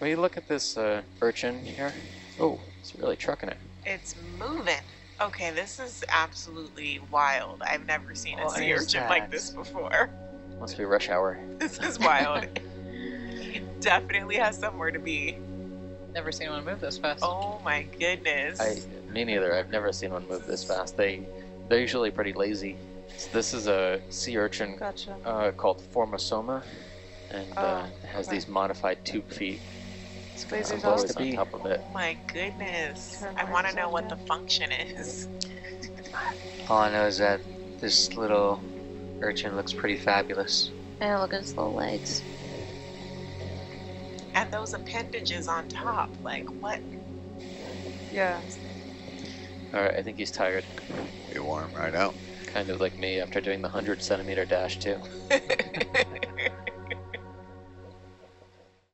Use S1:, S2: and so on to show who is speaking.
S1: Will you look at this uh, urchin here? Oh, it's really trucking it.
S2: It's moving. Okay, this is absolutely wild. I've never seen a
S3: What
S2: sea
S3: is
S2: urchin like this before.
S1: Must be rush hour.
S2: This is wild. he definitely has somewhere to be.
S4: Never seen one move this fast.
S2: Oh my goodness.
S1: I, me neither. I've never seen one move this fast. They, they're usually pretty lazy. So this is a sea urchin
S5: Gotcha.
S1: uh, called Phormosoma, and uh,
S5: Oh,
S1: it has
S5: okay.
S1: these modified tube feet.
S5: It's
S1: Some
S5: lazy
S1: boats
S5: dog.
S1: on top of it.
S2: Oh my goodness. I want to know what the function is.
S3: All I know is that this little urchin looks pretty fabulous.
S6: And look at his little legs.
S2: And those appendages on top. Like, what?
S5: Yeah.
S1: All right, I think he's tired.
S7: You warm right out.
S1: Kind of like me after doing the 100 centimeter dash, too.